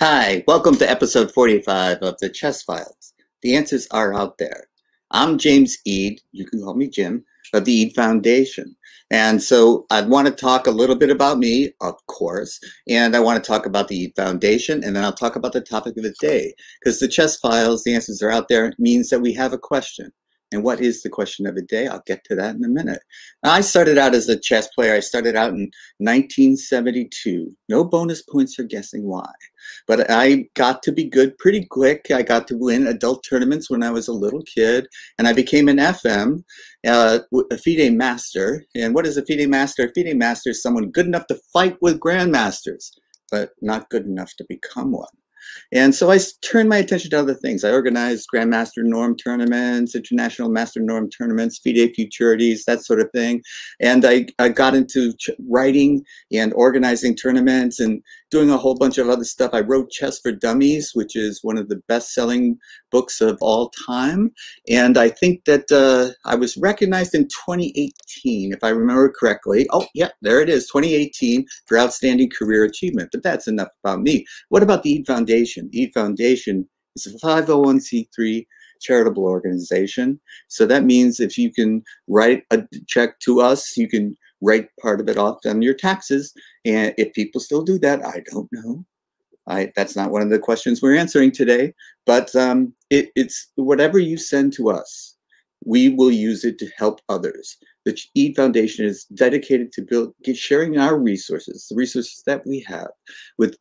Hi, welcome to episode 45 of the Chess Files. The answers are out there. I'm James Eade, you can call me Jim, of the Eade Foundation. And so I want to talk a little bit about me, of course, and I want to talk about the Eade Foundation, and then I'll talk about the topic of the day. Because the Chess Files, the answers are out there, means that we have a question. And what is the question of the day? I'll get to that in a minute. I started out as a chess player. I started out in 1972. No bonus points for guessing why. But I got to be good pretty quick. I got to win adult tournaments when I was a little kid. And I became an FM, uh, a FIDE master. And what is a FIDE master? A FIDE master is someone good enough to fight with grandmasters, but not good enough to become one. And so I turned my attention to other things. I organized Grandmaster Norm tournaments, International Master Norm tournaments, FIDE Futurities, that sort of thing. And I, I got into writing and organizing tournaments and doing a whole bunch of other stuff. I wrote Chess for Dummies, which is one of the best-selling books of all time. And I think that uh, I was recognized in 2018, if I remember correctly. Oh, yeah, there it is, 2018 for Outstanding Career Achievement. But that's enough about me. What about the Eade Foundation? The Foundation is a 501c3 charitable organization. So that means if you can write a check to us, you can write part of it off on your taxes. And if people still do that, I don't know. I, that's not one of the questions we're answering today, but um, it, it's whatever you send to us, we will use it to help others. The Eade Foundation is dedicated to build, sharing our resources, the resources that we have, with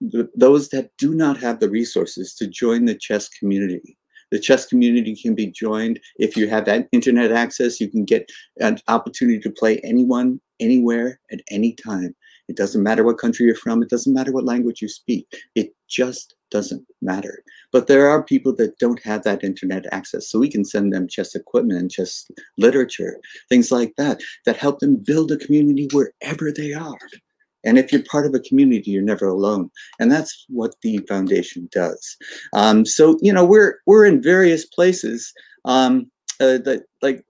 the, those that do not have the resources to join the chess community. The chess community can be joined. If you have that internet access, you can get an opportunity to play anyone, anywhere, at any time. It doesn't matter what country you're from. It doesn't matter what language you speak. It just doesn't matter. But there are people that don't have that internet access. So we can send them chess equipment and chess literature, things like that, that help them build a community wherever they are. And if you're part of a community, you're never alone. And that's what the foundation does. Um, so, you know, we're, we're in various places um, uh, that like,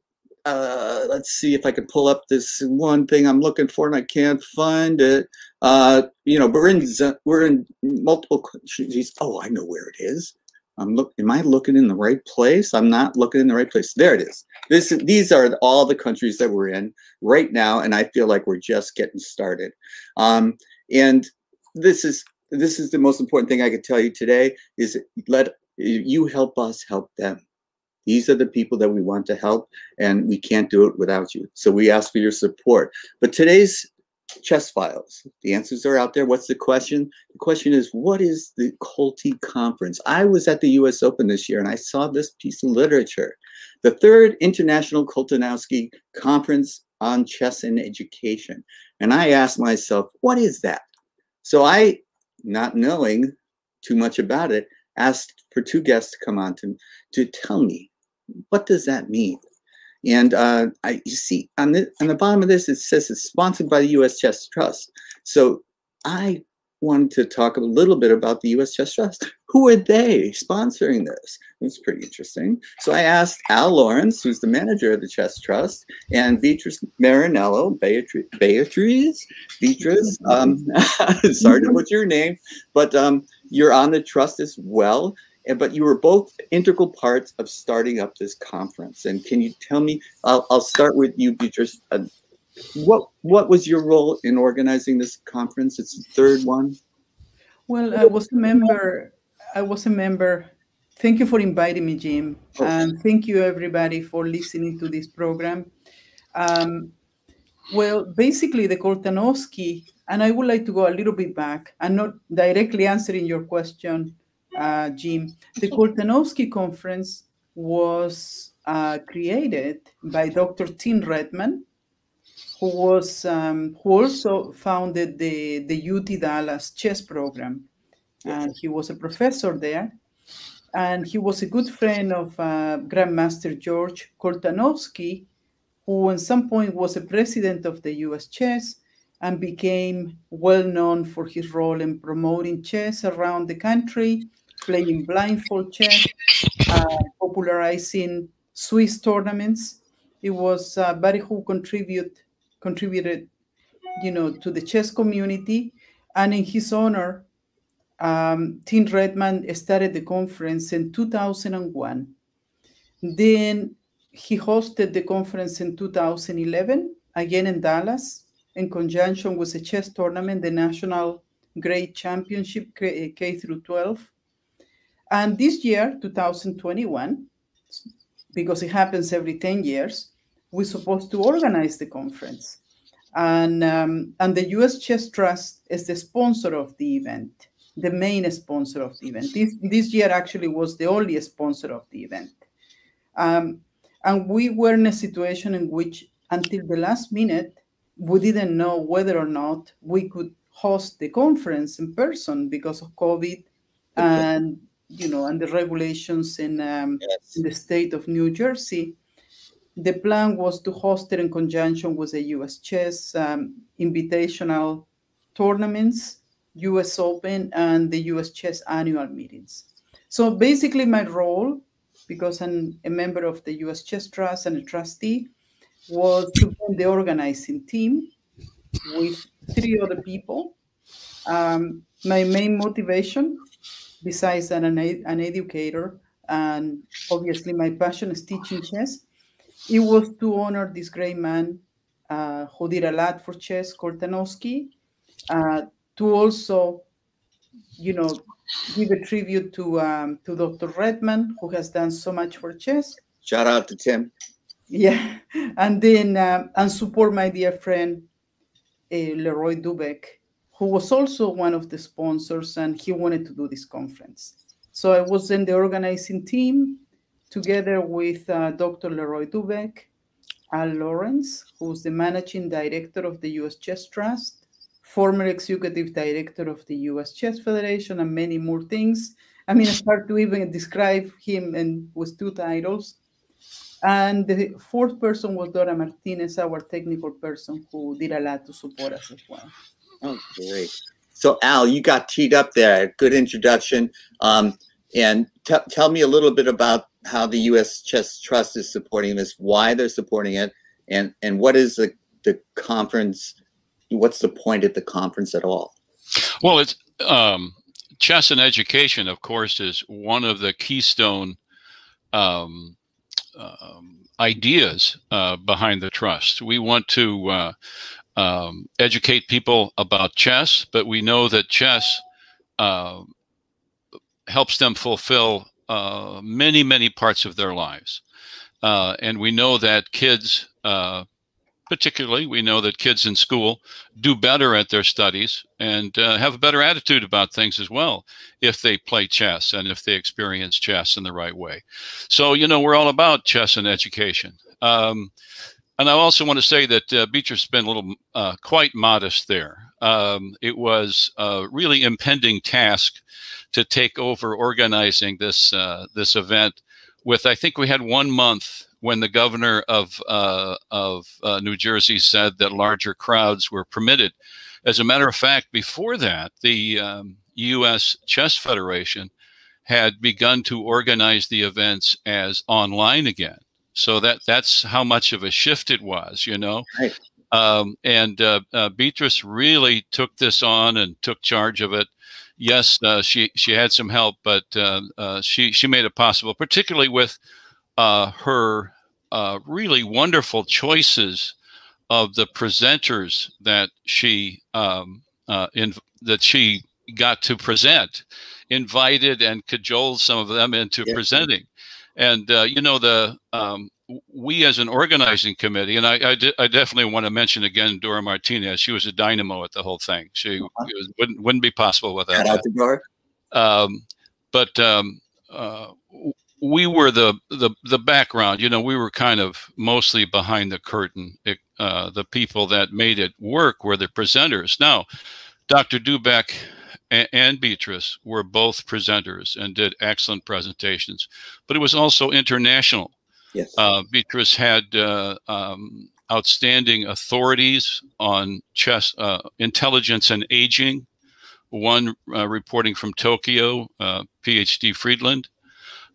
uh, let's see if I can pull up this one thing I'm looking for and I can't find it. Uh, you know, we're in, we're in multiple countries. Oh, I know where it is. I'm look. Am I looking in the right place? I'm not looking in the right place. There it is. This, these are all the countries that we're in right now, and I feel like we're just getting started. Um, and this is this is the most important thing I could tell you today is let you help us help them. These are the people that we want to help, and we can't do it without you. So we ask for your support. But today's chess files. The answers are out there. What's the question? The question is, what is the Kolty Conference? I was at the US Open this year and I saw this piece of literature. The third International Koltanowski Conference on Chess and Education. And I asked myself, what is that? So I, not knowing too much about it, asked for two guests to come on to, to tell me, what does that mean? And uh, I, you see on the, on the bottom of this, it says it's sponsored by the U.S. Chess Trust. So I wanted to talk a little bit about the U.S. Chess Trust. Who are they sponsoring this? It's pretty interesting. So I asked Al Lawrence, who's the manager of the Chess Trust, and Beatriz Marinello, Beatriz, Beatriz, Beatriz um, sorry to put your name, but um, you're on the trust as well but you were both integral parts of starting up this conference. And can you tell me? I'll, I'll start with you, Beatriz. Uh, what what was your role in organizing this conference? It's the third one. Well, I was a member. I was a member. Thank you for inviting me, Jim, oh. and thank you everybody for listening to this program. Um, well, basically, the Koltanowski, and I would like to go a little bit back. I'm not directly answering your question uh, Jim. The Koltanowski Conference was uh, created by Dr. Tim Redman, who was um, who also founded the the UT Dallas chess program, and he was a professor there, and he was a good friend of uh, Grandmaster George Koltanowski, who at some point was a president of the U.S. Chess and became well known for his role in promoting chess around the country playing blindfold chess, uh, popularizing Swiss tournaments. It was uh, Barry who contribute, contributed, you know, to the chess community. And in his honor, um, Tim Redman started the conference in 2001. Then he hosted the conference in 2011, again in Dallas, in conjunction with a chess tournament, the National Grade Championship K, K through 12. And this year, 2021, because it happens every 10 years, we're supposed to organize the conference. And, um, and the US Chess Trust is the sponsor of the event, the main sponsor of the event. This, this year actually was the only sponsor of the event. Um, and we were in a situation in which, until the last minute, we didn't know whether or not we could host the conference in person because of COVID and you know and the regulations in, um, yes. in the state of New Jersey. The plan was to host it in conjunction with the U.S. Chess um, Invitational tournaments, U.S. Open, and the U.S. Chess annual meetings. So basically, my role because I'm a member of the US Chess Trust and a trustee, was to be the organizing team with three other people. Um, my main motivation, besides that an, an educator and obviously my passion is teaching chess, it was to honor this great man uh, who did a lot for chess, Koltanowski, uh, to also, you know, give a tribute to um, to Dr. Redman, who has done so much for chess. Shout out to Tim. Yeah, and then um, and support my dear friend uh, Leroy Dubek, who was also one of the sponsors, and he wanted to do this conference. So I was in the organizing team together with uh, Dr. Leroy Dubek, Al Lawrence, who's the managing director of the U.S. Chess Trust, former executive director of the US Chess Federation, and many more things. I mean, it's hard to even describe him and with two titles. And the fourth person was Dora Martinez, our technical person who did a lot to support us as well. Oh, great. So, Al, you got teed up there. Good introduction. Um, and tell me a little bit about how the U.S. Chess Trust is supporting this, why they're supporting it, and, and what is the, the conference what's the point at the conference at all? Well, it's um, chess and education, of course, is one of the keystone um, um, ideas uh, behind the trust. We want to uh, um, educate people about chess, but we know that chess uh, helps them fulfill uh, many, many parts of their lives. Uh, and we know that kids uh, particularly, we know that kids in school do better at their studies and uh, have a better attitude about things as well if they play chess and if they experience chess in the right way. So, you know, we're all about chess and education. Um, and I also want to say that uh, has been a little uh, quite modest there. Um, it was a really impending task to take over organizing this uh, this event. With I think we had one month when the governor of uh, of uh, New Jersey said that larger crowds were permitted. As a matter of fact, before that, the um, U.S. Chess Federation had begun to organize the events as online again. So that that's how much of a shift it was, you know. Right. Um, and uh, uh, Beatriz really took this on and took charge of it. Yes, uh, she she had some help, but uh, uh, she she made it possible, particularly with uh, her uh, really wonderful choices of the presenters that she um, uh, in, that she got to present, invited and cajoled some of them into yeah. presenting. And uh, you know the um, we as an organizing committee, and I, I, de I, definitely want to mention again Dora Martinez. She was a dynamo at the whole thing. She -huh. was, wouldn't wouldn't be possible without. Shout out to Um, but um, uh, we were the, the the background. You know, we were kind of mostly behind the curtain. It, uh, the people that made it work were the presenters. Now, Dr. Dubek and, Beatriz were both presenters and did excellent presentations, but it was also international. Yes. Uh, Beatriz had uh, um, outstanding authorities on chess, uh, intelligence and aging. One uh, reporting from Tokyo, uh, PhD Friedland,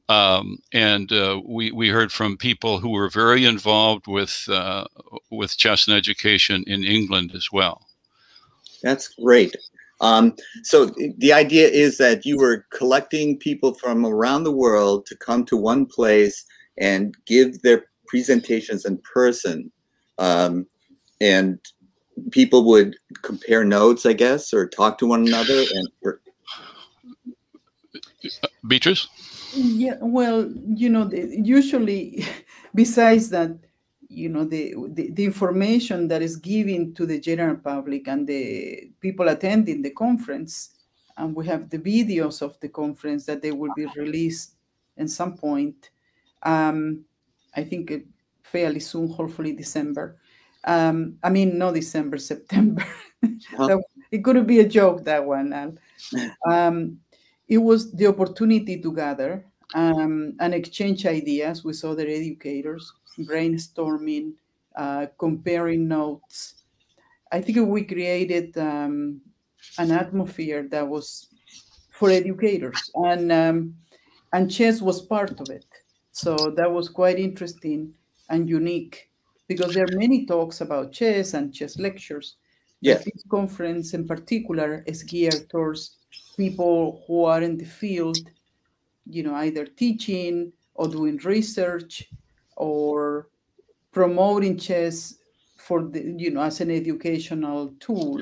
um, and uh, we, we heard from people who were very involved with, uh, with chess and education in England as well. That's great. Um, so the idea is that you were collecting people from around the world to come to one place and give their presentations in person. Um, and people would compare notes, I guess, or talk to one another. And Beatriz? Yeah, well, you know, the, usually, besides that, you know, the, the, the information that is given to the general public and the people attending the conference, and we have the videos of the conference that they will be released at some point. Um, I think fairly soon, hopefully December. Um, I mean, no December, September. Huh? it could be a joke that one. Um, it was the opportunity to gather um, and exchange ideas with other educators, brainstorming, uh, comparing notes. I think we created um, an atmosphere that was for educators, and um, and chess was part of it. So that was quite interesting and unique because there are many talks about chess and chess lectures. Yes. This conference in particular is geared towards people who are in the field, you know, either teaching or doing research or promoting chess for the, you know, as an educational tool.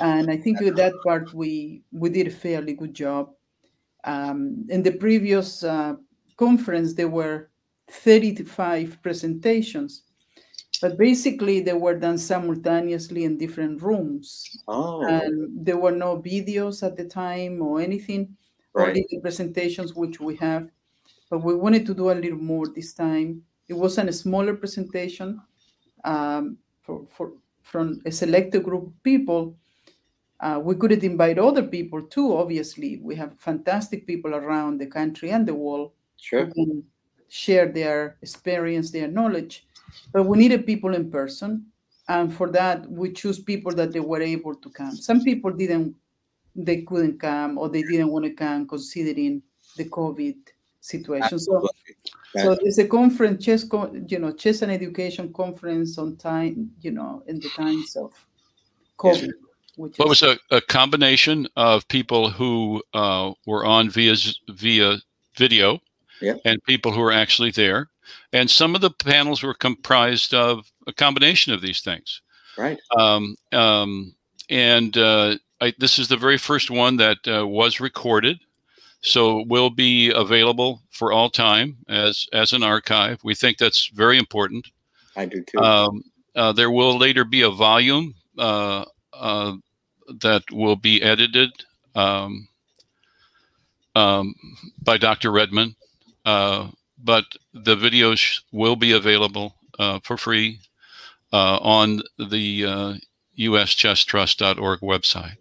And I think with that part we we did a fairly good job. Um, in the previous uh, conference, there were 35 presentations, but basically they were done simultaneously in different rooms. Oh. And there were no videos at the time or anything, Right. only the presentations which we have. But we wanted to do a little more this time. It wasn't a smaller presentation um, for, for, from a selected group of people. Uh, we couldn't invite other people too, obviously. We have fantastic people around the country and the world Sure. who can share their experience, their knowledge. But we needed people in person. And for that, we choose people that they were able to come. Some people didn't, they couldn't come or they didn't want to come considering the COVID situation. So, Absolutely. so there's a conference, chess, you know, chess and education conference on time, you know, in the times of COVID. Which Well, it is- was a, a combination of people who uh, were on via via video, Yeah. and people who were actually there, and some of the panels were comprised of a combination of these things. Right. Um, um, and uh, I, this is the very first one that uh, was recorded, so will be available for all time as as an archive. We think that's very important. I do too. Um, uh, there will later be a volume uh, uh, that will be edited um, um, by Dr. Redman, uh, but the videos will be available uh, for free uh, on the uh, uschesstrust.org website.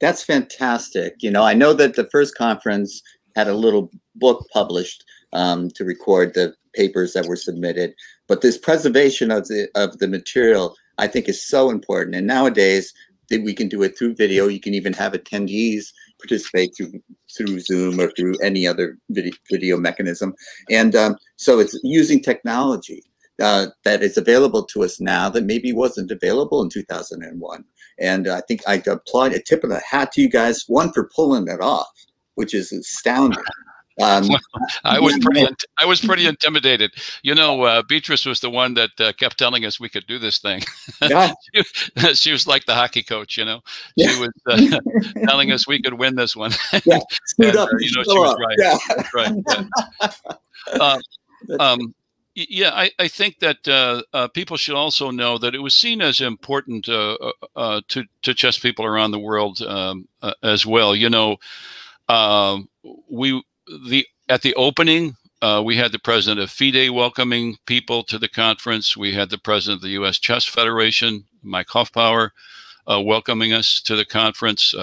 That's fantastic. You know, I know that the first conference had a little book published um, to record the papers that were submitted, but this preservation of the of the material, I think, is so important. And nowadays, that we can do it through video. You can even have attendees participate through through Zoom or through any other video, video mechanism. And um, so it's using technology uh, that is available to us now that maybe wasn't available in 2001. And I think I applaud a tip of the hat to you guys. One for pulling it off, which is astounding. Um, I was pretty I was pretty intimidated. You know, uh, Beatriz was the one that uh, kept telling us we could do this thing. yeah, she was like the hockey coach, you know. Yeah. She was uh, telling us we could win this one. yeah, And, up, uh, you know, she was right. Yeah. Right. yeah. Uh, um, y- yeah, I, I think that uh, uh, people should also know that it was seen as important uh, uh, uh, to to chess people around the world um, uh, as well. You know, um, we the at the opening. We had the president of FIDE welcoming people to the conference. We had the president of the U.S. Chess Federation, Mike Hoffbauer, welcoming us to the conference.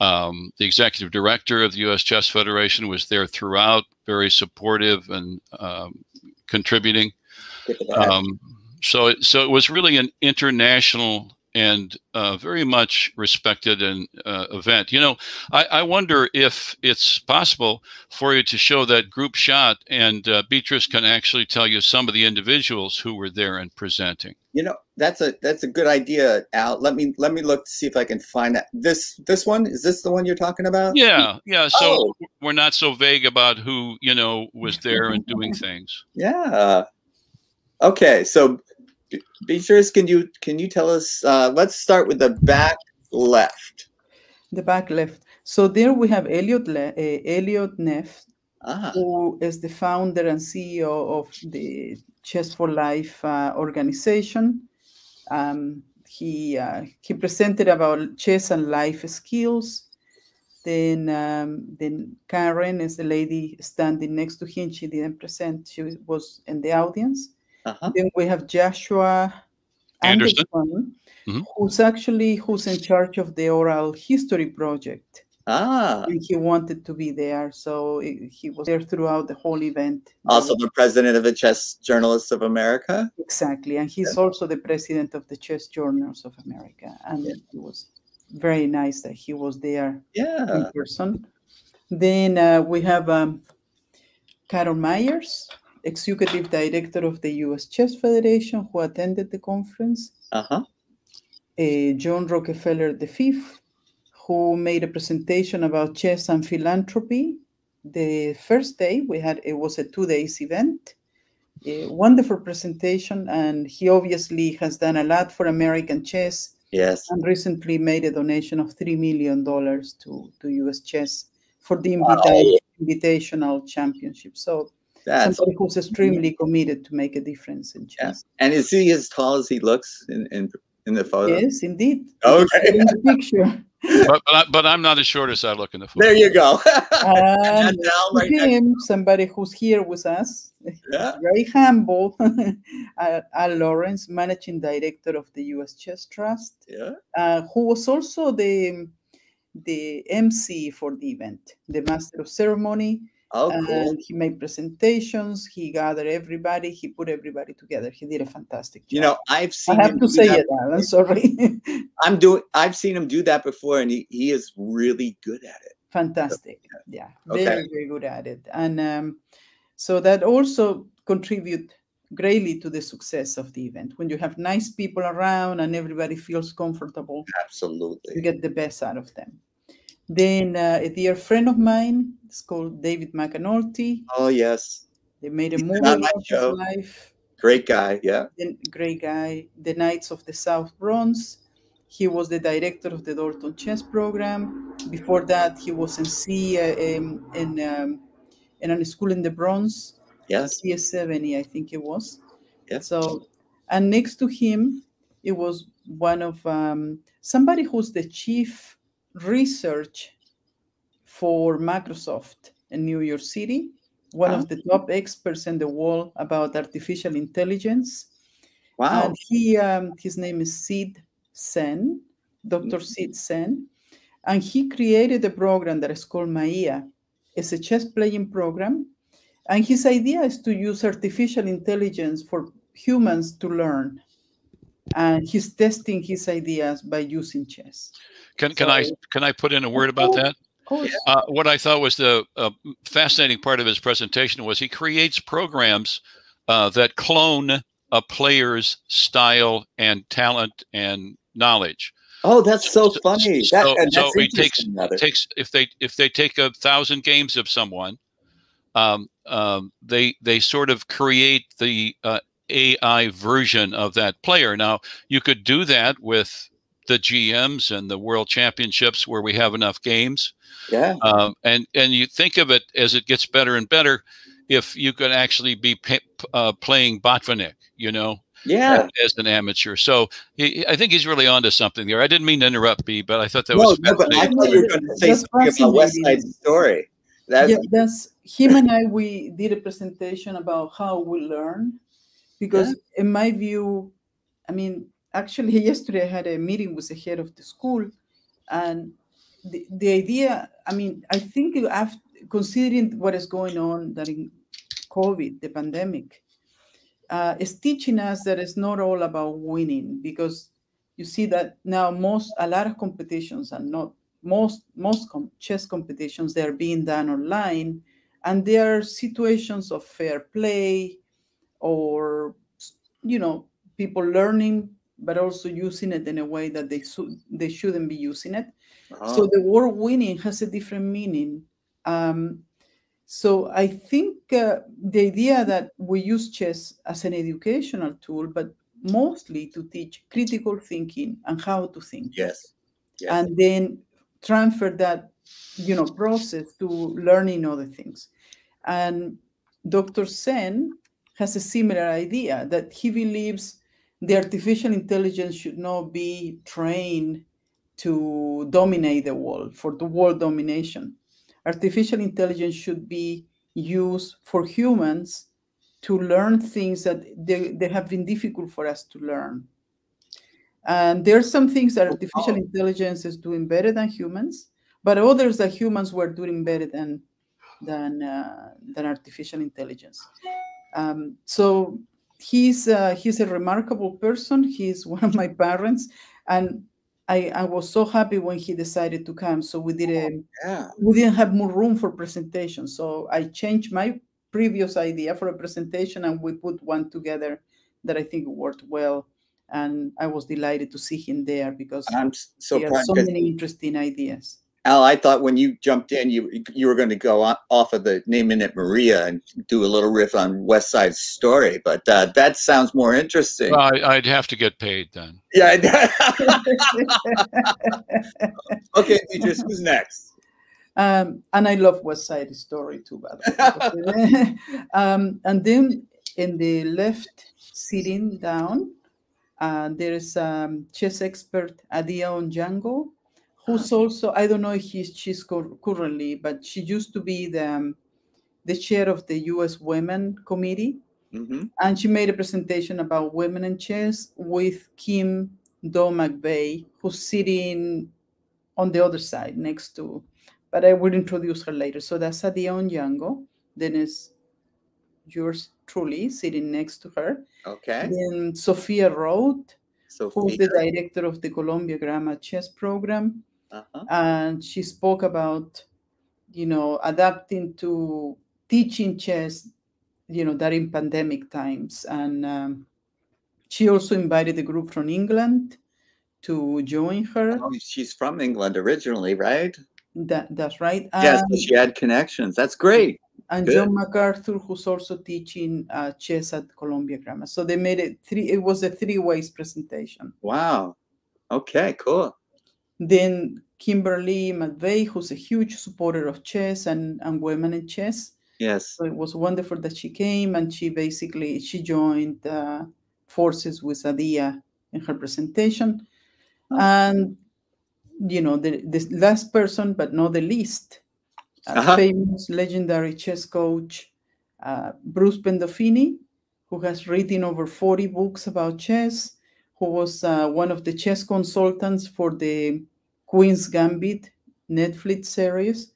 Um, the executive director of the U.S. Chess Federation was there throughout, very supportive and um, contributing. Tip of the hat. Um, so, it, so it was really an international and uh, very much respected and uh, event. You know, I, I, wonder if it's possible for you to show that group shot, and uh, Beatriz can actually tell you some of the individuals who were there and presenting. You know, that's a that's a good idea, Al. Let me let me look to see if I can find that. This this one is this the one you're talking about? Yeah, yeah. So oh. we're not so vague about who you know was there and doing things. Yeah. Okay, so Beatriz, can you can you tell us? Uh, let's start with the back left. The back left. So there we have Elliot Le- uh, Elliot Neff, ah. who is the founder and CEO of the Chess for Life uh, organization. Um, he uh, he presented about chess and life skills. Then um, then Karen is the lady standing next to him. She didn't present. She was in the audience. Uh-huh. Then we have Joshua Anderson, Anderson mm-hmm. who's actually who's in charge of the oral history project. Ah. And he wanted to be there, so he was there throughout the whole event. Also, the president of the Chess Journalists of America. Exactly, and he's yeah. also the president of the Chess Journals of America, and yeah. it was very nice that he was there yeah. in person. Then uh, we have um, Carol Myers, executive director of the U.S. Chess Federation, who attended the conference. Uh-huh. Uh, John Rockefeller V, who made a presentation about chess and philanthropy. The first day we had it was a two days event. A wonderful presentation, and he obviously has done a lot for American chess. Yes. And recently made a donation of three million dollars to to U.S. chess for the invita- invitational championship. So that's somebody who's extremely committed to make a difference in chess. Yeah. And is he as tall as he looks in, in, in the photo? Yes, indeed. Okay. In the picture. but, but, I, but, I'm not as short as I look in the photo. There you go. and now, right him, somebody who's here with us, yeah. very humble, Al Lawrence, managing director of the U.S. Chess Trust, yeah. Uh, who was also the the MC for the event, the master of ceremony Oh, cool. And he made presentations. He gathered everybody. He put everybody together. He did a fantastic job. You know, I've seen. I have to say it, Alan. Sorry. I'm doing. I've seen him do that before, and he, he is really good at it. Fantastic. So, yeah, okay. very very good at it, and um, so that also contribute greatly to the success of the event. When you have nice people around and everybody feels comfortable, absolutely, you get the best out of them. Then uh, a dear friend of mine, it's called David MacEnulty. Oh yes, they made a movie about his life. Great guy, yeah. Then, great guy. The Knights of the South Bronx. He was the director of the Dalton Chess Program. Before that, he was in C uh, in in, um, in a school in the Bronx. Yes. CS70, I think it was. Yeah. So, and next to him, it was one of um, somebody who's the chief research for Microsoft in New York City, one wow. of the top experts in the world about artificial intelligence. Wow. And he, um, his name is Sid Sen, Dr. Mm-hmm. Sid Sen. And he created a program that is called MAIA. It's a chess playing program. And his idea is to use artificial intelligence for humans to learn. And he's testing his ideas by using chess. Can can so, I can I put in a word about that? Uh, what I thought was the uh, fascinating part of his presentation was he creates programs uh, that clone a player's style and talent and knowledge. Oh, that's so funny. So, that, so he takes takes if they if they take a thousand games of someone, um, um, they they sort of create the uh, AI version of that player. Now you could do that with the GMs and the World Championships where we have enough games. Yeah. Um, and and you think of it as it gets better and better, if you could actually be uh, playing Botvinnik, you know. Yeah. As, as an amateur, so he, I think he's really onto something there. I didn't mean to interrupt, B, but I thought that no, was. No, but I thought you were going to say something about West Side Story. That's, yeah, that's him and I. We did a presentation about how we learn, because yeah. in my view, I mean, actually yesterday I had a meeting with the head of the school, and the, the idea. I mean, I think after considering what is going on during COVID, the pandemic, uh, is teaching us that it's not all about winning because you see that now most a lot of competitions are not most most com- chess competitions they are being done online and there are situations of fair play or you know people learning but also using it in a way that they su- they shouldn't be using it. Oh, so the word winning has a different meaning. Um, so i think uh, the idea that we use chess as an educational tool but mostly to teach critical thinking and how to think. Yes. Yes. and then transfer that you know process to learning other things. And dr sen has a similar idea that he believes the artificial intelligence should not be trained to dominate the world for the world domination artificial intelligence should be used for humans to learn things that they, they have been difficult for us to learn and there are some things that artificial wow. intelligence is doing better than humans, but others that humans were doing better than than uh, than artificial intelligence. Um, so he's uh, he's a remarkable person. He's one of my parents, and I, I was so happy when he decided to come. So we did a Yeah. we didn't have more room for presentation, so I changed my previous idea for a presentation, and we put one together that I think worked well. And I was delighted to see him there because I'm so he had proud. so many interesting ideas. Al, I thought when you jumped in, you you were going to go on, off of the naming it Maria and do a little riff on West Side Story, but uh, that sounds more interesting. Well, I, I'd have to get paid then. yeah. okay, Beatriz, who's next? um, and I love West Side Story too, by the way. um, and then in the left, sitting down, uh, there is um, chess expert Adia Onyango, who's also I don't know if he's she's cur- currently, but she used to be the um, the chair of the U.S. Women Committee, hmm and she made a presentation about women in chess with Kim Do McVeigh, who's sitting on the other side next to, but I will introduce her later. So that's Adia Onyango. Then is yours truly sitting next to her. Okay. Then Sophia Rohde, So who's the director of the Columbia Grammar Chess Program, uh-huh. and she spoke about, you know, adapting to teaching chess, you know, during pandemic times. And um, she also invited a group from England to join her. oh, she's from England originally, right? That, that's right. yes, And, she had connections. That's great. and good. John MacArthur, who's also teaching uh, chess at Columbia Grammar. So they made it three. It was a three ways presentation. Wow. Okay, cool. Then Kimberly McVeigh, who's a huge supporter of chess and, and women in chess. Yes. So it was wonderful that she came and she basically she joined uh, forces with Adia in her presentation. Oh. And you know, the, the last person, but not the least, uh, Uh-huh. famous legendary chess coach uh, Bruce Pandolfini, who has written over 40 books about chess, who was uh, one of the chess consultants for the Queen's Gambit Netflix series.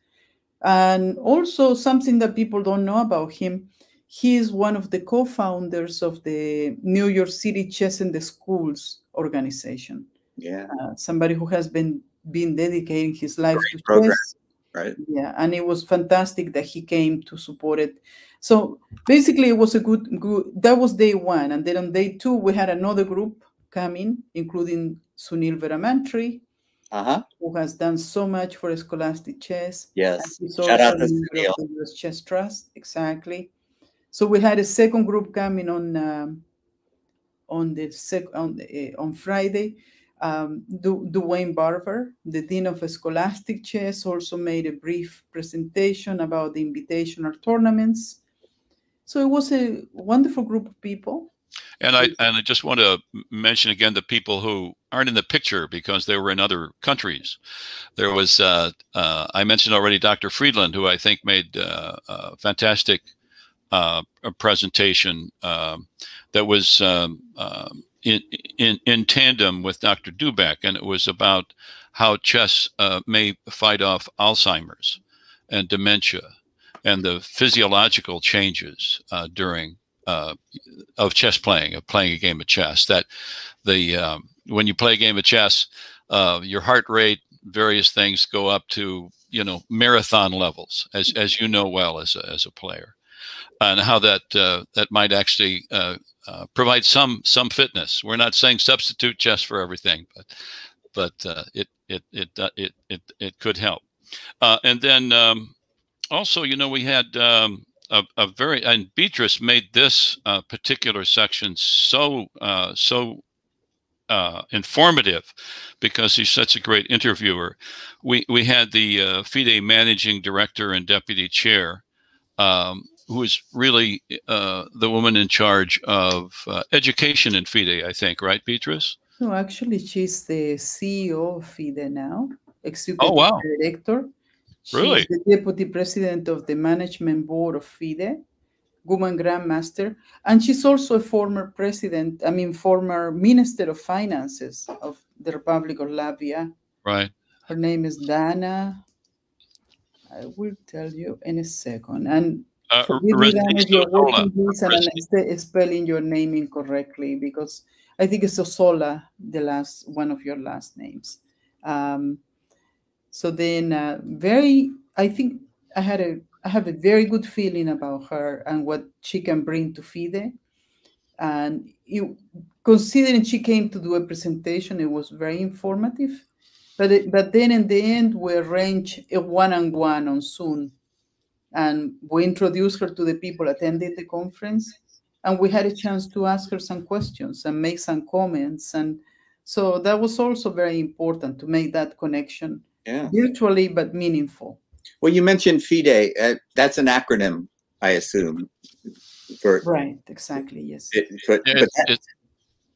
And also, something that people don't know about him, he is one of the co founders of the New York City Chess in the Schools organization. Yeah. Uh, somebody who has been, been dedicating his life Great to program. chess. Right. Yeah, and it was fantastic that he came to support it. So basically, it was a good, good. That was day one, and then on day two, we had another group coming, including Sunil Weeramantry, Uh-huh. who has done so much for Scholastic Chess. Yes. Shout out to Sunil. the US Chess Trust, exactly. So we had a second group coming on um, on the sec- on the, uh, on Friday. Um, Du- Dewain Barber, the dean of Scholastic Chess, also made a brief presentation about the invitational tournaments. So it was a wonderful group of people. And I and I just want to mention again the people who aren't in the picture because they were in other countries. There was uh, uh, I mentioned already Dr. Friedland, who I think made uh, a fantastic uh, presentation um, that was um, um, in, in in tandem with Dr. Dubek, and it was about how chess uh, may fight off Alzheimer's and dementia and the physiological changes uh, during uh, of chess playing, of playing a game of chess. That the um, when you play a game of chess, uh, your heart rate, various things go up to you know marathon levels, as as you know well as a, as a player, and how that uh, that might actually uh, uh, provide some some fitness. We're not saying substitute chess for everything, but but uh, it it it it it it could help. Uh, and then um, also, you know, we had um, a, a, very and Beatriz made this uh, particular section so uh, so uh, informative because he's such a great interviewer. We we had the uh, FIDE managing director and deputy chair, um, who is really uh, the woman in charge of uh, education in FIDE. I think, right, Beatriz? No, actually, she's the CEO of FIDE now, executive oh, wow. director. She's really? the deputy president of the management board of FIDE, woman grandmaster, and she's also a former president, I mean, former minister of finances of the Republic of Latvia. Right. Her name is Dana. I will tell you in a second. And uh, forgive me, Dana, if you're working this and I'm spelling your name incorrectly because I think it's Ozola, the last one of your last names. Um, so then, uh, very, I think I had a, I have a very good feeling about her and what she can bring to FIDE. And you, considering she came to do a presentation, it was very informative. But it, but then in the end, we arranged a one-on-one on Zoom, and we introduced her to the people attending the conference and we had a chance to ask her some questions and make some comments and so that was also very important to make that connection yeah. virtually but meaningful well you mentioned fide uh, that's an acronym i assume for right exactly yes it, but, Yeah, but it's- that- it's-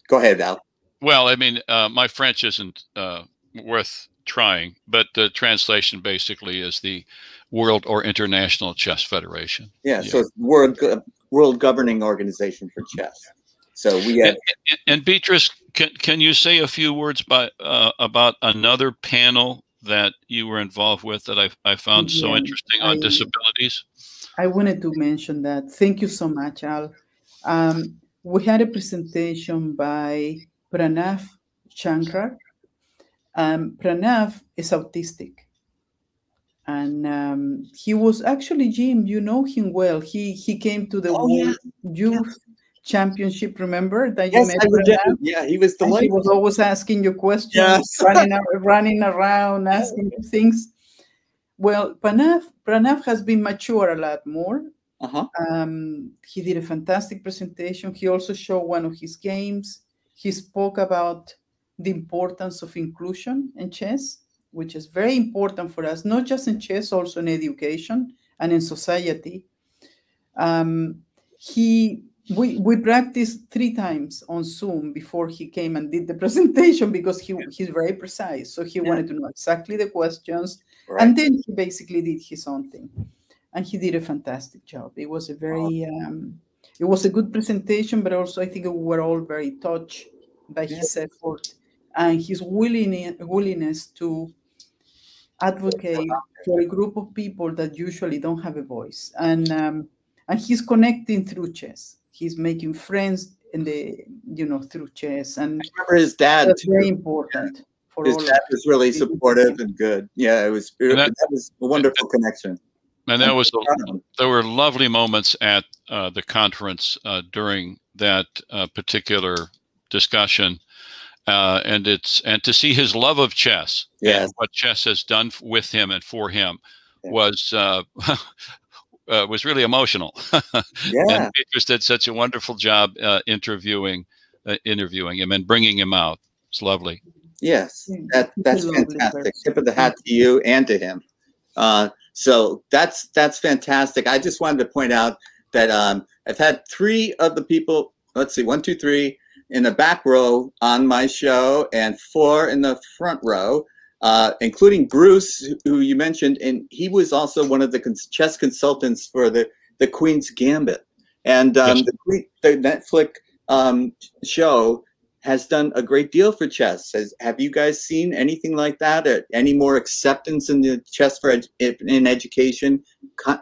go ahead al well, I mean, uh, my French isn't uh, worth trying, but the translation basically is the World or International Chess Federation. yeah, Yeah. so it's world Go- world governing organization for chess so we have And, and, and Beatriz, can, can you say a few words by, uh, about another panel that you were involved with that I, I found so interesting on I- disabilities? i wanted to mention that thank you so much al um, we had a presentation by pranav shankar um, pranav is autistic and um, he was actually Jim. You know him well. He he came to the Oh, yeah. World Youth Championship. Remember that you yes, met I remember. Pranav? yeah he was And he was always asking you questions, Yes. running ar- running around, asking you things. Well, Pranav Pranav has been mature a lot more. uh-huh Um, he did a fantastic presentation. He also showed one of his games. He spoke about the importance of inclusion in chess, which is very important for us, not just in chess, also in education and in society. Um, he we we practiced three times on Zoom before he came and did the presentation because he, he's very precise. So he Yeah. wanted to know exactly the questions. Right. and then he basically did his own thing. And he did a fantastic job. It was a very um, it was a good presentation but also i think we were all very touched by his effort and his willing, willingness to advocate for a group of people that usually don't have a voice. And um, and he's connecting through chess he's making friends in the you know through chess and I remember his dad that's too. very important for his all of dad was really people. supportive and good yeah it was it, that- that was a wonderful connection And that was a, proud of him. there were lovely moments at uh, the conference uh, during that uh, particular discussion, uh, and it's and to see his love of chess Yes. and what chess has done f- with him and for him Yeah. was uh, was really emotional. yeah and Beatriz did such a wonderful job uh, interviewing uh, interviewing him and bringing him out. It's lovely. Yes, that that's fantastic. Tip of the hat to you and to him. Uh, so that's that's fantastic. I just wanted to point out that um, I've had three of the people. Let's see, one, two, three in the back row on my show, and four in the front row, uh, including Bruce, who- you mentioned, and he was also one of the cons- chess consultants for the the Queen's Gambit, and um, the the Netflix um, show has done a great deal for chess. Has, have you guys seen anything like that? Or any more acceptance in the chess for ed, in education?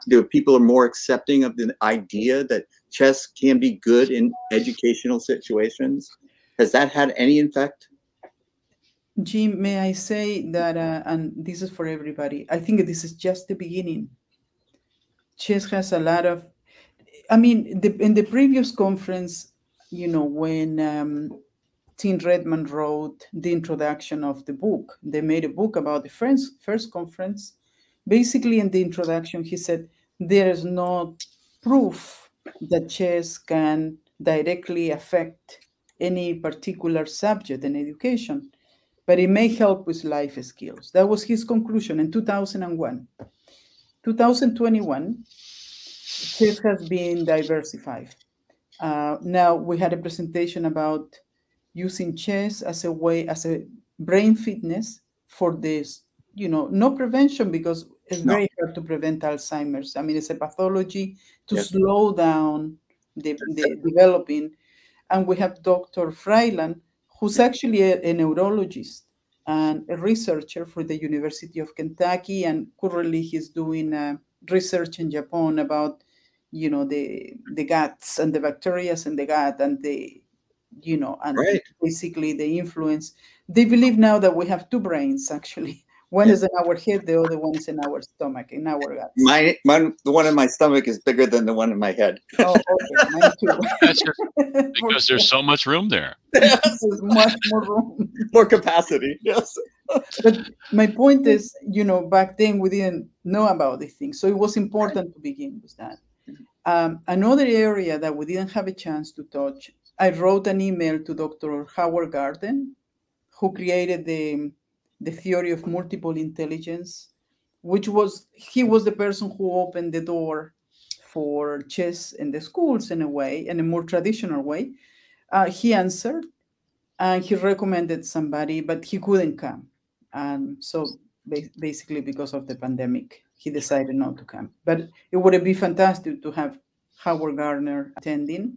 Do people are more accepting of the idea that chess can be good in educational situations? Has that had any effect? Jim, may I say that, uh, and this is for everybody, I think this is just the beginning. Chess has a lot of, I mean, the, in the previous conference, you know, when um, Tim Redman wrote the introduction of the book, they made a book about the first, first conference. Basically, in the introduction, he said, there is no proof that chess can directly affect any particular subject in education, but it may help with life skills. That was his conclusion in 2001. 2021, chess has been diversified. Uh, now we had a presentation about using chess as a way, as a brain fitness for this, you know, no prevention because it's no. very hard to prevent Alzheimer's. I mean, it's a pathology to yes. slow down the, the developing. And we have Dr. Freiland, who's actually a, a, neurologist and a researcher for the University of Kentucky. And currently he's doing uh, research in Japan about, you know, the, the guts and the bacteria and the gut and the, you know, and right. basically the influence. They believe now that we have two brains actually one is in our head, the other one is in our stomach, in our gut. My, my, the one in my stomach is bigger than the one in my head. Oh, okay, mine too. because there's so much room there. Yes, there's much more room. More capacity, yes. but my point is, you know, back then we didn't know about these things, so it was important to begin with that. Um, another area that we didn't have a chance to touch, I wrote an email to Dr. Howard Gardner, who created the the theory of multiple intelligence, which was he was the person who opened the door for chess in the schools in a way, in a more traditional way. Uh, he answered and he recommended somebody, but he couldn't come. And so basically because of the pandemic, he decided not to come. But it would be fantastic to have Howard Gardner attending.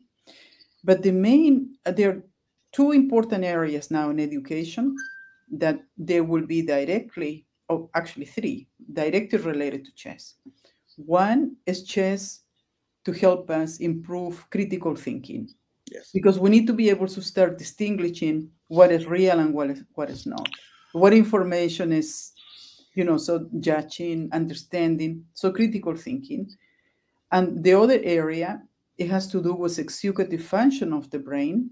But the main, there are two important areas now in education that there will be directly, oh, actually three, directly related to chess. One is chess to help us improve critical thinking. Yes. Because we need to be able to start distinguishing what is real and what is what is not. What information is, you know, so judging, understanding, so critical thinking. And the other area, it has to do with executive function of the brain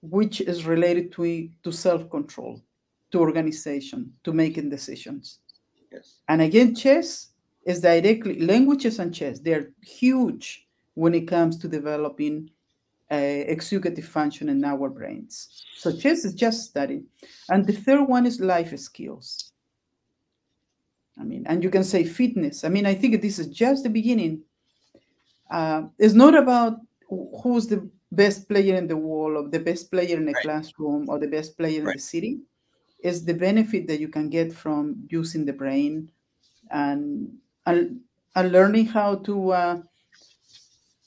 which is related to, to self-control, to organization, to making decisions. Yes. And again, chess is directly, languages and chess, they're huge when it comes to developing uh, executive function in our brains. So chess is just study. And the third one is life skills. I mean, and you can say fitness. I mean, I think this is just the beginning. Uh, it's not about who's the best player in the world or the best player in the right. classroom or the best player right. in the city is the benefit that you can get from using the brain and and, and learning how to uh,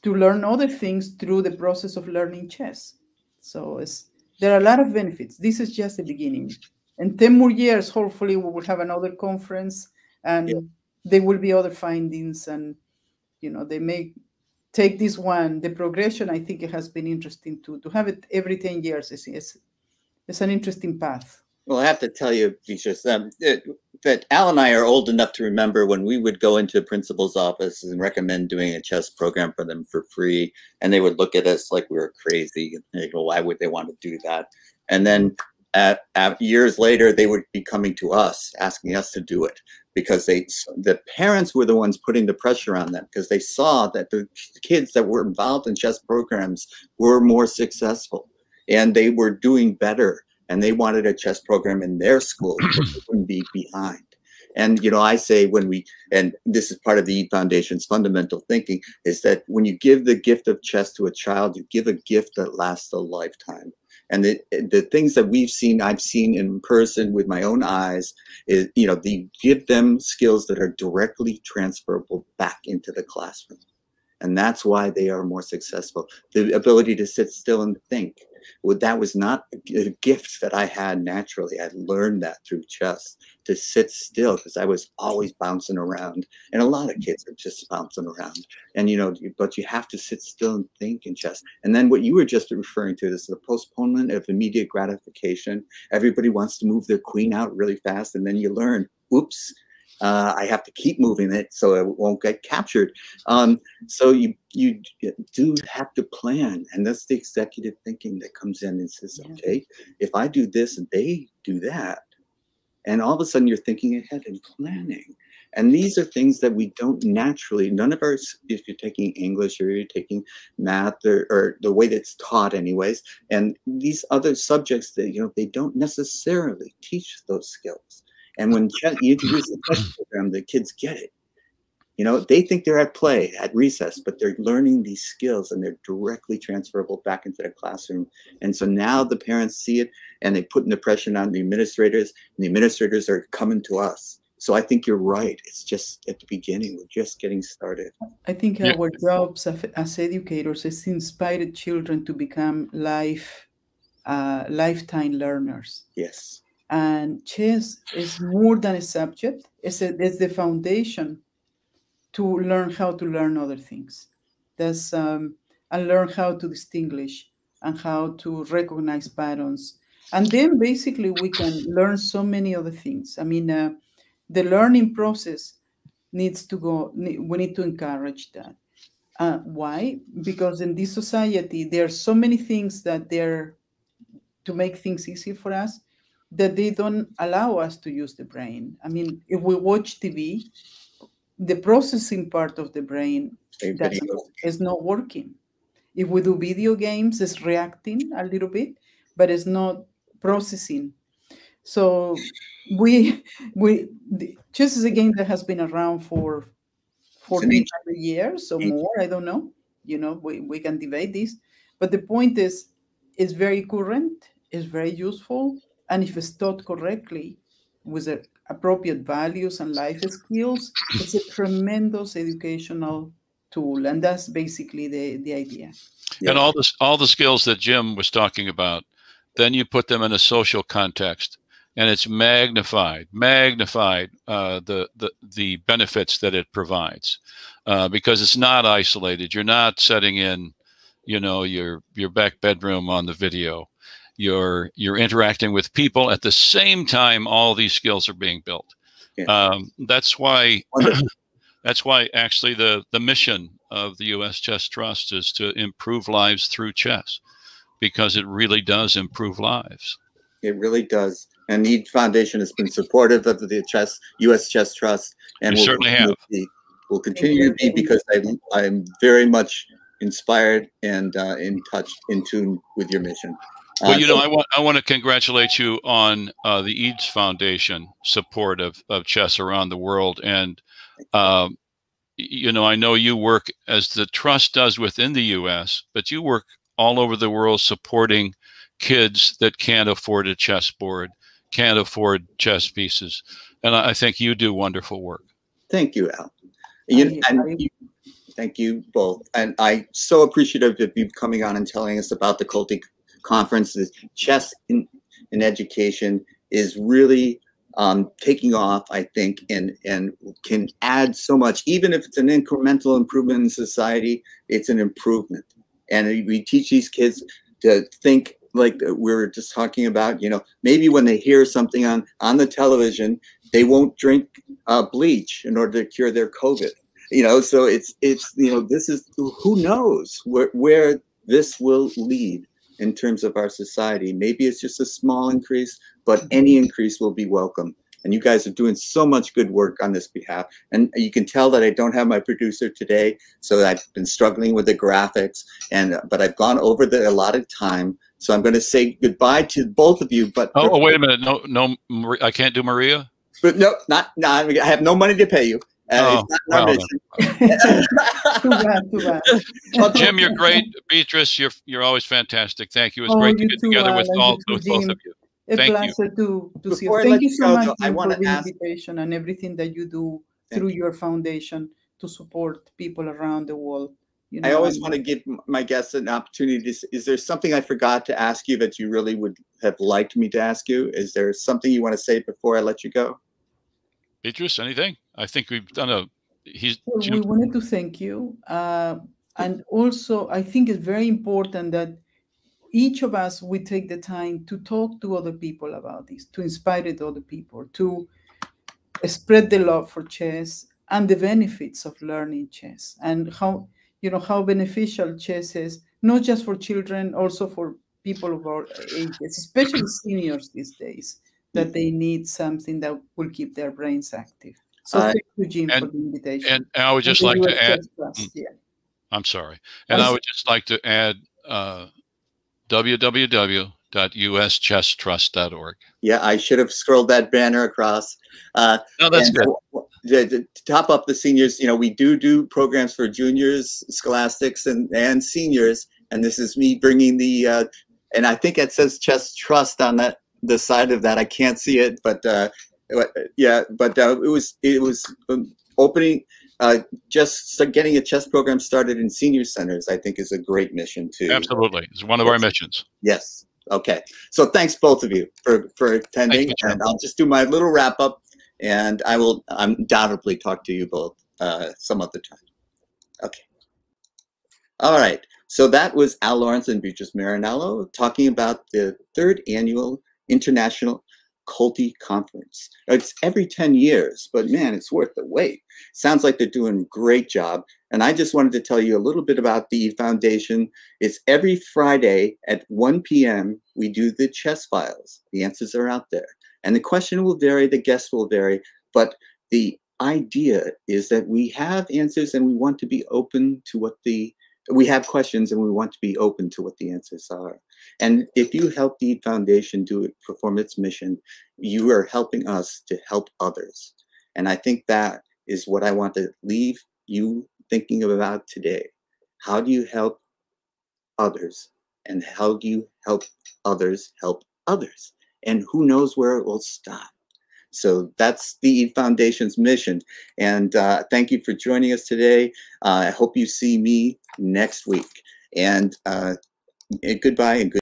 to learn other things through the process of learning chess so it's there are a lot of benefits this is just the beginning in 10 more years hopefully we will have another conference and yeah. there will be other findings and you know they may take this one, the progression, I think it has been interesting to to have it every 10 years. It's, it's an interesting path. Well, I have to tell you, Beatriz, um, that Al and I are old enough to remember when we would go into a principal's office and recommend doing a chess program for them for free, and they would look at us like we were crazy. They go, "Why would they want to do that?" And then at, at years later, they would be coming to us, asking us to do it because they the parents were the ones putting the pressure on them because they saw that the kids that were involved in chess programs were more successful and they were doing better and they wanted a chess program in their school wouldn't be behind. And you know i say when we and this is part of the Eade foundation's fundamental thinking is that when you give the gift of chess to a child you give a gift that lasts a lifetime and the, the things that we've seen i've seen in person with my own eyes is you know they give them skills that are directly transferable back into the classroom And that's why they are more successful. The ability to sit still and think. Well, that was not a gift that I had naturally. I learned that through chess to sit still because I was always bouncing around. And a lot of kids are just bouncing around. And you know, but you have to sit still and think and just. And then what you were just referring to is the postponement of immediate gratification. Everybody wants to move their queen out really fast, and then you learn, oops, uh, I have to keep moving it so it won't get captured. Um, so you you do have to plan, and that's the executive thinking that comes in and says, yeah. okay, if I do this and they do that, and all of a sudden you're thinking ahead and planning. And these are things that we don't naturally, none of our, if you're taking English or you're taking math or, or the way that's taught anyways, and these other subjects that, you know, they don't necessarily teach those skills. And when you introduce the chess program, the kids get it. You know, they think they're at play at recess, but they're learning these skills and they're directly transferable back into the classroom. And so now the parents see it and they put in the pressure on the administrators, and the administrators are coming to us. So I think you're right. It's just at the beginning. We're just getting started. I think yeah. our jobs as educators is to inspire children to become life, uh, lifetime learners. Yes. And chess is more than a subject. It's, a, it's the foundation to learn how to learn other things. That's um, and learn how to distinguish and how to recognize patterns. And then basically we can learn so many other things. I mean, uh, the learning process needs to go, we need to encourage that. Uh, why? Because in this society, there are so many things that they're to make things easy for us that they don't allow us to use the brain. I mean, if we watch TV, the processing part of the brain is not working. If we do video games, it's reacting a little bit, but it's not processing. So we we chess is a game that has been around for 14 years or more. I don't know. You know, we, we can debate this. But the point is, it's very current, it's very useful, and if it's taught correctly with a appropriate values and life skills, it's a tremendous educational tool. And that's basically the, the idea. And all this all the skills that Jim was talking about, then you put them in a social context and it's magnified, magnified uh, the, the the benefits that it provides, uh, because it's not isolated. You're not setting in, you know, your your back bedroom on the video you're you're interacting with people at the same time all these skills are being built. Yeah. um, that's why that's why actually the the mission of the us chess trust is to improve lives through chess because it really does improve lives. It really does. And the foundation has been supportive of the chess us chess trust and will certainly have. be, will continue to be because I, i'm very much inspired and uh, in touch in tune with your mission well, you know, I want I want to congratulate you on uh, the Eade's Foundation support of, of chess around the world, and um, you know, I know you work as the trust does within the U.S., but you work all over the world supporting kids that can't afford a chessboard, can't afford chess pieces, and I, I think you do wonderful work. Thank you, Al. You, and you, thank you both, and I so appreciative of you coming on and telling us about the Conferences, chess in, in education is really um, taking off, I think, and, and can add so much. Even if it's an incremental improvement in society, it's an improvement. And we teach these kids to think like we were just talking about, you know, maybe when they hear something on, on the television, they won't drink uh, bleach in order to cure their COVID. You know, so it's, it's, you know, this is, who knows where, where this will lead in terms of our society. Maybe it's just a small increase, but any increase will be welcome. And you guys are doing so much good work on this behalf. And you can tell that I don't have my producer today, so I've been struggling with the graphics. And but I've gone over the allotted time, so I'm going to say goodbye to both of you. But oh, oh wait a minute, no, no, I can't do Maria. But no, not, no, I have no money to pay you. Uh, oh, well, too bad, too bad. well, Jim, you're great. Beatriz, you're you're always fantastic. Thank you. It's oh, great to get too, together uh, with all with both of you. A Thank pleasure you. to, to see you. Thank you so much I for the ask, invitation and everything that you do through you. your foundation to support people around the world You I always want to give my guests an opportunity. To, is there something I forgot to ask you that you really would have liked me to ask you? Is there something you want to say before I let you go? Beatriz, anything? I think we've done a. He's. Well, we wanted to thank you, uh, and also I think it's very important that each of us we take the time to talk to other people about this, to inspire other people, to spread the love for chess and the benefits of learning chess, and how you know how beneficial chess is not just for children, also for people of our ages, especially seniors these days, that they need something that will keep their brains active. So uh, thank you, Jim, and, for the invitation. And, and I would just like to add. Mm, yeah. I'm sorry, and I would just like to add uh, www.uschesstrust.org. Yeah, I should have scrolled that banner across. Uh, no, that's good. To, to, top up the seniors, you know, we do do programs for juniors, scholastics, and and seniors. And this is me bringing the, uh, and I think it says Chess Trust on that the side of that. I can't see it, but uh, yeah, but uh, it was it was um, opening uh, just getting a chess program started in senior centers, I think, is a great mission too. Absolutely, it's one of yes. our missions. Yes. Okay. So thanks both of you for for attending, you, and I'll just do my little wrap up, and I will undoubtedly talk to you both uh, some other time. Okay. All right. So that was Al Lawrence and Beatriz Marinello talking about the third annual International Kolty conference. It's every 10 years, but man, it's worth the wait. Sounds like they're doing a great job. And I just wanted to tell you a little bit about the foundation. It's every Friday at 1 p.m. We do the chess files. The answers are out there. And the question will vary, the guests will vary, but the idea is that we have answers and we want to be open to what the we have questions and we want to be open to what the answers are. And if you help the Foundation do it, perform its mission, you are helping us to help others. And I think that is what I want to leave you thinking about today. How do you help others? And how do you help others help others? And who knows where it will stop? So that's the Foundation's mission. And uh, thank you for joining us today. Uh, I hope you see me next week. And, uh, and goodbye and good.